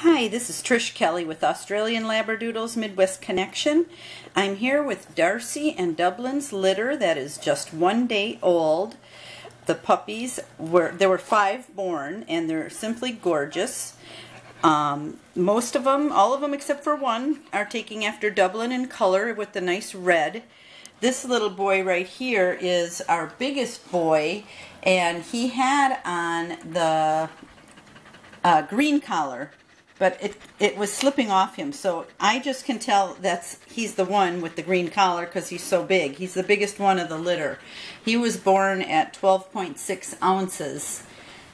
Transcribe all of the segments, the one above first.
Hi, this is Trish Kelly with Australian Labradoodles Midwest Connection. I'm here with Darcy and Dublin's litter that is just one day old. The puppies were, there were five born and they're simply gorgeous. Um, most of them, all of them except for one, are taking after Dublin in color with the nice red. This little boy right here is our biggest boy and he had on the uh, green collar but it it was slipping off him. So I just can tell that's he's the one with the green collar because he's so big. He's the biggest one of the litter. He was born at 12.6 ounces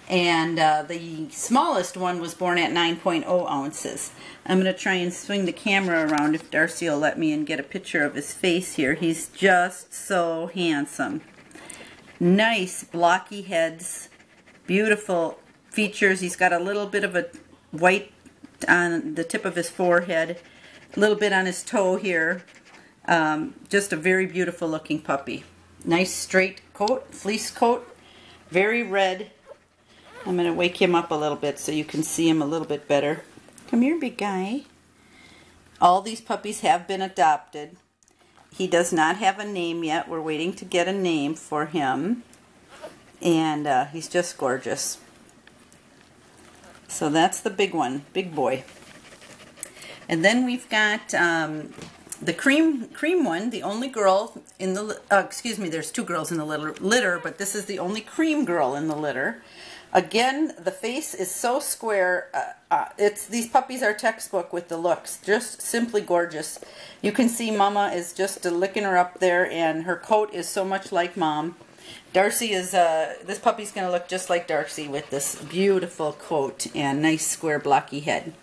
and uh, the smallest one was born at 9.0 ounces. I'm going to try and swing the camera around if Darcy will let me and get a picture of his face here. He's just so handsome. Nice blocky heads beautiful features. He's got a little bit of a white on the tip of his forehead, a little bit on his toe here. Um, just a very beautiful looking puppy. Nice straight coat, fleece coat, very red. I'm going to wake him up a little bit so you can see him a little bit better. Come here, big guy. All these puppies have been adopted. He does not have a name yet. We're waiting to get a name for him. And uh, he's just gorgeous. So that's the big one, big boy. And then we've got um, the cream cream one, the only girl in the, uh, excuse me, there's two girls in the litter, litter, but this is the only cream girl in the litter. Again, the face is so square. Uh, uh, it's These puppies are textbook with the looks. Just simply gorgeous. You can see Mama is just licking her up there, and her coat is so much like Mom. Darcy is, uh, this puppy's going to look just like Darcy with this beautiful coat and nice square blocky head.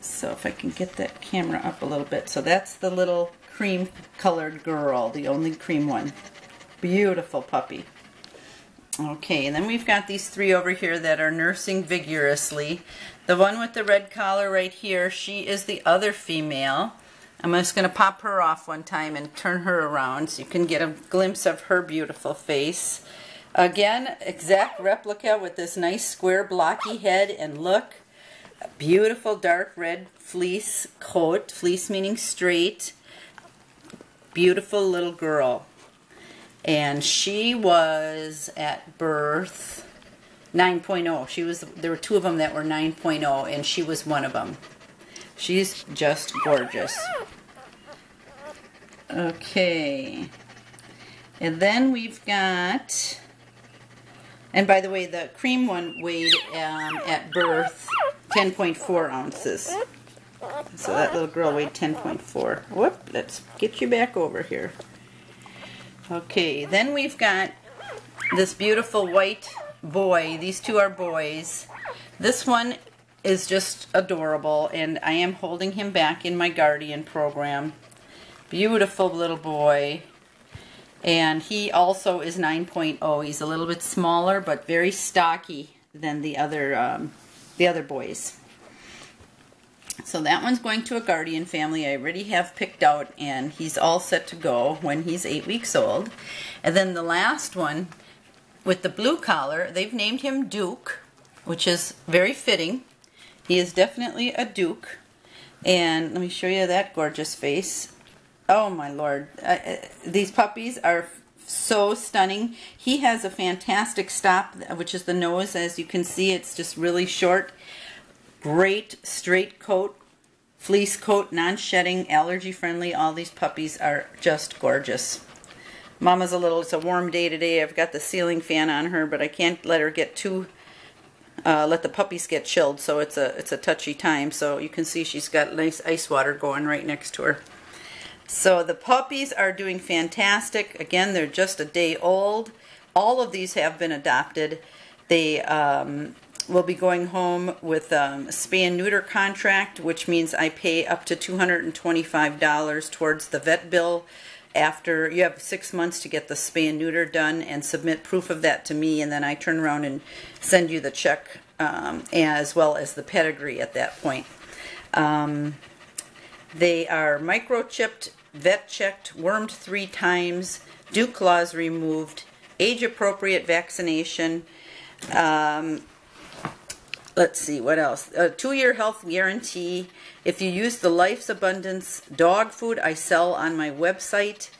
So if I can get that camera up a little bit. So that's the little cream colored girl, the only cream one. Beautiful puppy. Okay, and then we've got these three over here that are nursing vigorously. The one with the red collar right here, she is the other female. I'm just going to pop her off one time and turn her around so you can get a glimpse of her beautiful face. Again, exact replica with this nice square blocky head and look. Beautiful dark red fleece coat, fleece meaning straight. Beautiful little girl. And she was at birth 9.0. She was there were two of them that were 9.0 and she was one of them. She's just gorgeous. Okay. And then we've got, and by the way, the cream one weighed um, at birth 10.4 ounces. So that little girl weighed 10.4. Whoop, let's get you back over here. Okay, then we've got this beautiful white boy. These two are boys. This one is just adorable, and I am holding him back in my Guardian program. Beautiful little boy. And he also is 9.0. He's a little bit smaller, but very stocky than the other, um, the other boys. So that one's going to a guardian family I already have picked out, and he's all set to go when he's eight weeks old. And then the last one, with the blue collar, they've named him Duke, which is very fitting. He is definitely a Duke. And let me show you that gorgeous face. Oh my lord. Uh, uh, these puppies are so stunning. He has a fantastic stop, which is the nose. As you can see, it's just really short. Great straight coat, fleece coat, non-shedding, allergy-friendly. All these puppies are just gorgeous. Mama's a little, it's a warm day today. I've got the ceiling fan on her, but I can't let her get too, uh, let the puppies get chilled, so it's a, it's a touchy time. So you can see she's got nice ice water going right next to her. So the puppies are doing fantastic. Again, they're just a day old. All of these have been adopted. They um, will be going home with um, a spay and neuter contract, which means I pay up to $225 towards the vet bill after you have six months to get the spay and neuter done and submit proof of that to me, and then I turn around and send you the check um, as well as the pedigree at that point. Um, they are microchipped, vet checked, wormed three times, dew claws removed, age appropriate vaccination. Um, let's see what else? A two-year health guarantee. If you use the life's abundance dog food i sell on my website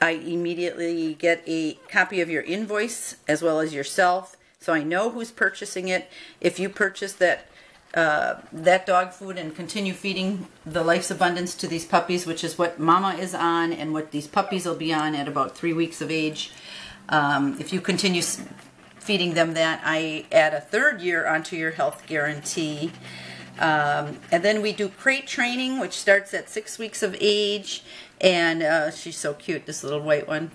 i immediately get a copy of your invoice as well as yourself so i know who's purchasing it. If you purchase that uh, that dog food and continue feeding the life's abundance to these puppies which is what mama is on and what these puppies will be on at about three weeks of age um, if you continue feeding them that, I add a third year onto your health guarantee. Um, and then we do crate training, which starts at six weeks of age. And uh, she's so cute, this little white one.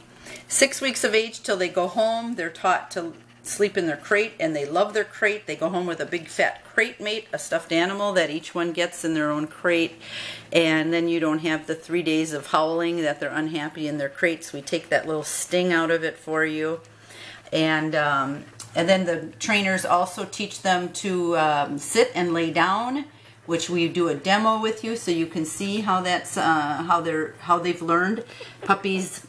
Six weeks of age till they go home. They're taught to sleep in their crate, and they love their crate. They go home with a big fat crate mate, a stuffed animal that each one gets in their own crate. And then you don't have the three days of howling that they're unhappy in their crates. We take that little sting out of it for you and um, and then the trainers also teach them to um, sit and lay down which we do a demo with you so you can see how that's uh, how they're how they've learned. Puppies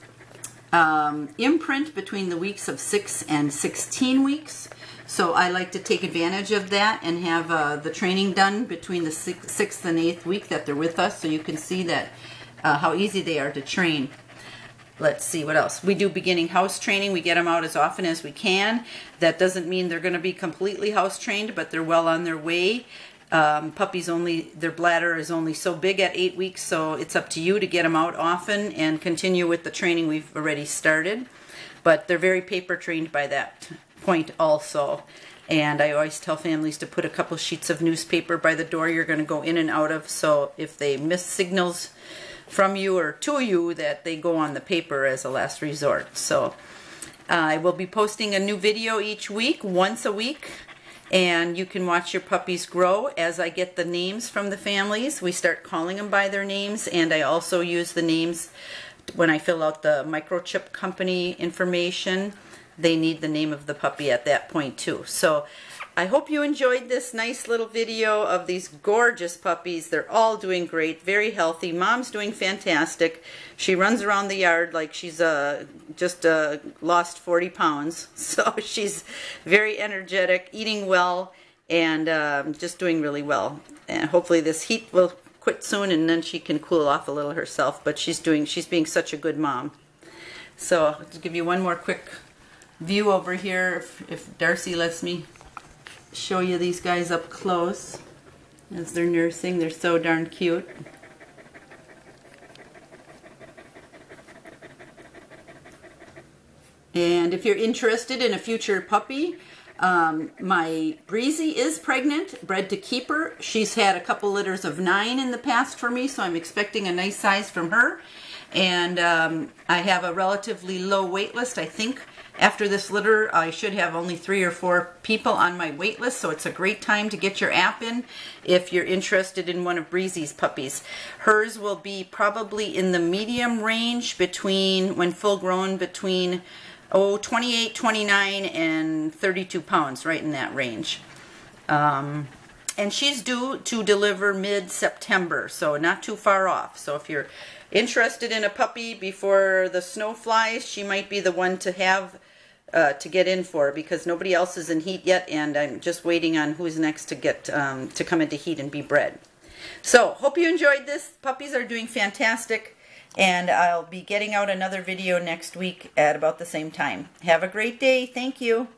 um, imprint between the weeks of 6 and 16 weeks. So I like to take advantage of that and have uh, the training done between the sixth and eighth week that they're with us so you can see that uh, how easy they are to train let's see what else. We do beginning house training. We get them out as often as we can. That doesn't mean they're going to be completely house trained, but they're well on their way. Um, puppies only, their bladder is only so big at eight weeks, so it's up to you to get them out often and continue with the training we've already started. But they're very paper trained by that point also. And I always tell families to put a couple sheets of newspaper by the door you're going to go in and out of, so if they miss signals, from you or to you that they go on the paper as a last resort. So uh, I will be posting a new video each week, once a week, and you can watch your puppies grow as I get the names from the families. We start calling them by their names, and I also use the names when I fill out the microchip company information. They need the name of the puppy at that point too. So I hope you enjoyed this nice little video of these gorgeous puppies. They're all doing great, very healthy. Mom's doing fantastic. She runs around the yard like she's uh, just uh, lost 40 pounds. So she's very energetic, eating well, and um, just doing really well. And hopefully this heat will quit soon and then she can cool off a little herself. But she's doing, she's being such a good mom. So I'll give you one more quick view over here if, if Darcy lets me show you these guys up close as they're nursing. They're so darn cute. And if you're interested in a future puppy, um, my Breezy is pregnant, bred to keeper. She's had a couple litters of nine in the past for me, so I'm expecting a nice size from her. And um, I have a relatively low wait list. I think after this litter, I should have only three or four people on my wait list, so it's a great time to get your app in if you're interested in one of Breezy's puppies. Hers will be probably in the medium range between, when full grown, between, oh, 28, 29, and 32 pounds, right in that range. Um, and she's due to deliver mid-September, so not too far off. So if you're interested in a puppy before the snow flies, she might be the one to have uh, to get in for because nobody else is in heat yet, and I'm just waiting on who's next to get um, to come into heat and be bred. So, hope you enjoyed this. Puppies are doing fantastic, and I'll be getting out another video next week at about the same time. Have a great day. Thank you.